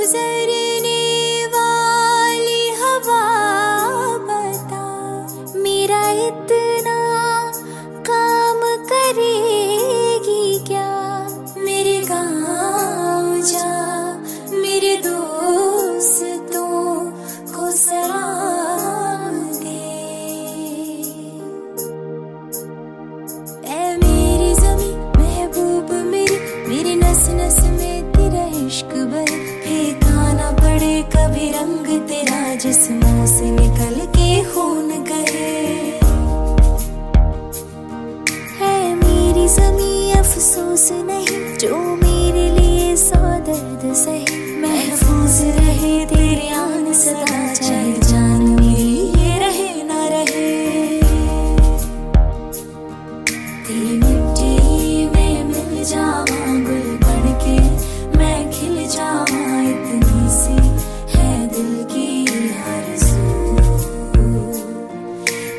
güzel जो मेरे लिए सौ दर्द महफूज रहे तेरे आन सदा, चाहे जान मेरी ये रहे ना रहे। तेरी मिट्टी में मिल जावा गुल बन के, मैं खिल जावा इतनी सी, है दिल की हर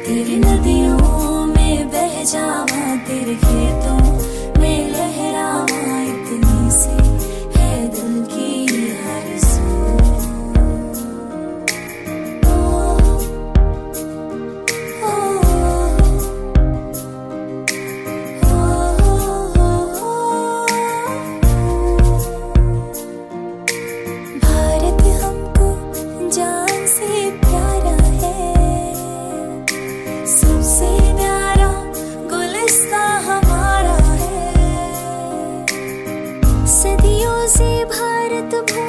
तेरी नदियों में बह जावा तेरे खेतों से भारत भर